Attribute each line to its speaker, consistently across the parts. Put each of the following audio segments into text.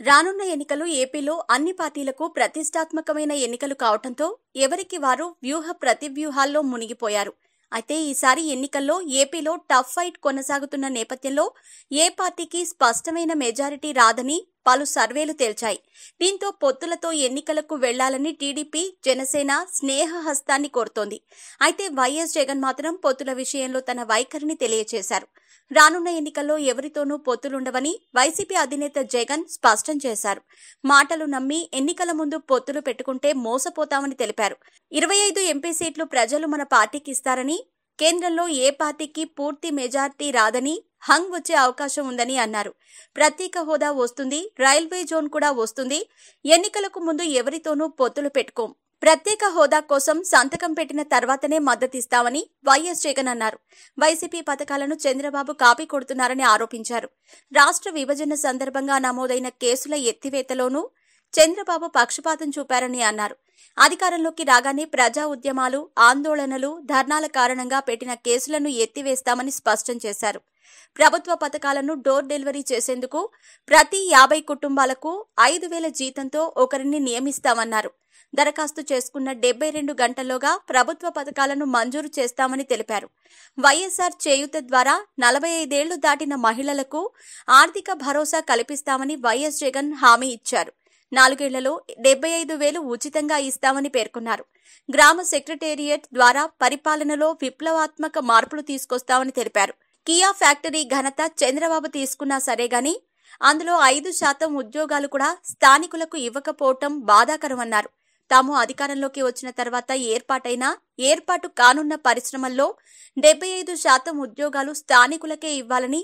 Speaker 1: రానున్న ఎన్నికలు ఏపీలో అన్ని పార్టీలకు ప్రతిష్టాత్మకమైన ఎన్నికలు కావడంతో ఎవరికి వారు వ్యూహ ప్రతివ్యూహాల్లో మునిగిపోయారు. అయితే ఈసారి ఎన్నికల్లో ఏపీలో టఫ్ ఫైట్ కొనసాగుతున్న నేపథ్యంలో ఏ పార్టీకి స్పష్టమైన మెజారిటీ రాదని పలు సర్వేలు తేల్చాయి. దీంతో పొత్తులతో ఎన్నికలకు వెళ్ళాలని టీడీపీ జనసేన స్నేహ హస్తాన్ని కోరుతోంది. అయితే వైఎస్ జగన్ మాత్రం పొత్తుల విషయంలో తన వైఖరిని తెలియజేశారు రానున్న ఎన్నికల్లో ఎవరితోనూ పొత్తులుండవని వైసీపీ అధినేత జగన్ స్పష్టం చేశారు. మాటలు నమ్మి ఎన్నికల ముందు పొత్తులు పెట్టుకుంటే మోసపోతామని తెలిపారు. ఇరవై ఐదు ఎంపీ సీట్లు ప్రజలు మన పార్టీకి ఇస్తారని కేంద్రంలో ఏ పార్టీకి పూర్తి మెజార్టీ రాదని హంగ్ వచ్చే అవకాశం ఉందని అన్నారు. ప్రత్యేక హోదా వస్తుంది రైల్వే జోన్ కూడా వస్తుంది. ఎన్నికలకు ముందు ఎవరితోనూ పొత్తులు పెట్టుకోం. ప్రత్యేక హోదా కోసం సంతకం పెట్టిన తర్వాతనే మద్దతిస్తామని వైఎస్ జగన్ అన్నారు. వైసీపీ పథకాలను చంద్రబాబు కాపీ కొడుతున్నారని ఆరోపించారు. రాష్ట్ర విభజన సందర్భంగా నమోదైన కేసుల ఎత్తివేతలోనూ చంద్రబాబు పక్షపాతం చూపారని అన్నారు. అధికారంలోకి రాగానే ప్రజా ఉద్యమాలు ఆందోళనలు ధర్నాల కారణంగా పెట్టిన కేసులను ఎత్తివేస్తామని స్పష్టం చేశారు. ప్రభుత్వ పథకాలను డోర్ డెలివరీ చేసేందుకు ప్రతి యాభై కుటుంబాలకు ఐదు వేల జీతంతో ఒకరిని నియమిస్తామన్నారు. దరఖాస్తు చేసుకున్న డెబ్బై రెండు గంటల్లోగా ప్రభుత్వ పథకాలను మంజూరు చేస్తామని తెలిపారు. వైఎస్ఆర్ చేయూత ద్వారా నలభై ఐదేళ్ళు దాటిన మహిళలకు ఆర్థిక భరోసా కల్పిస్తామని వైఎస్ జగన్ హామీ ఇచ్చారు. నాలుగేళ్ళలో డెబ్బై ఐదు వేలు ఉచితంగా ఇస్తామని పేర్కొన్నారు. గ్రామ సెక్రటేరియట్ ద్వారా పరిపాలనలో విప్లవాత్మక మార్పులు తీసుకొస్తామని తెలిపారు. కియా ఫ్యాక్టరీ ఘనత చంద్రబాబు తీసుకున్నా సరే గాని అందులో ఐదు శాతం ఉద్యోగాలు కూడా స్థానికులకు ఇవ్వకపోవటం బాధాకరమన్నారు. తాము అధికారంలోకి వచ్చిన తర్వాత ఏర్పాటైన ఏర్పాటు కానున్న పరిశ్రమల్లో డెబ్బై ఐదు శాతం ఉద్యోగాలు స్థానికులకే ఇవ్వాలని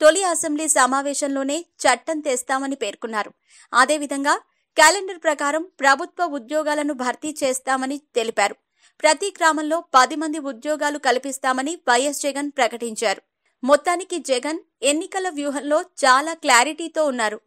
Speaker 1: తొలి అసెంబ్లీ సమావేశంలోనే చట్టం తెస్తామని పేర్కొన్నారు. అదేవిధంగా క్యాలెండర్ ప్రకారం ప్రభుత్వ ఉద్యోగాలను భర్తీ చేస్తామని తెలిపారు. ప్రతి గ్రామంలో పది మంది ఉద్యోగాలు కల్పిస్తామని వైఎస్ జగన్ ప్రకటించారు. మొత్తానికి జగన్ ఎన్నికల వ్యూహంలో చాలా క్లారిటీతో ఉన్నారు.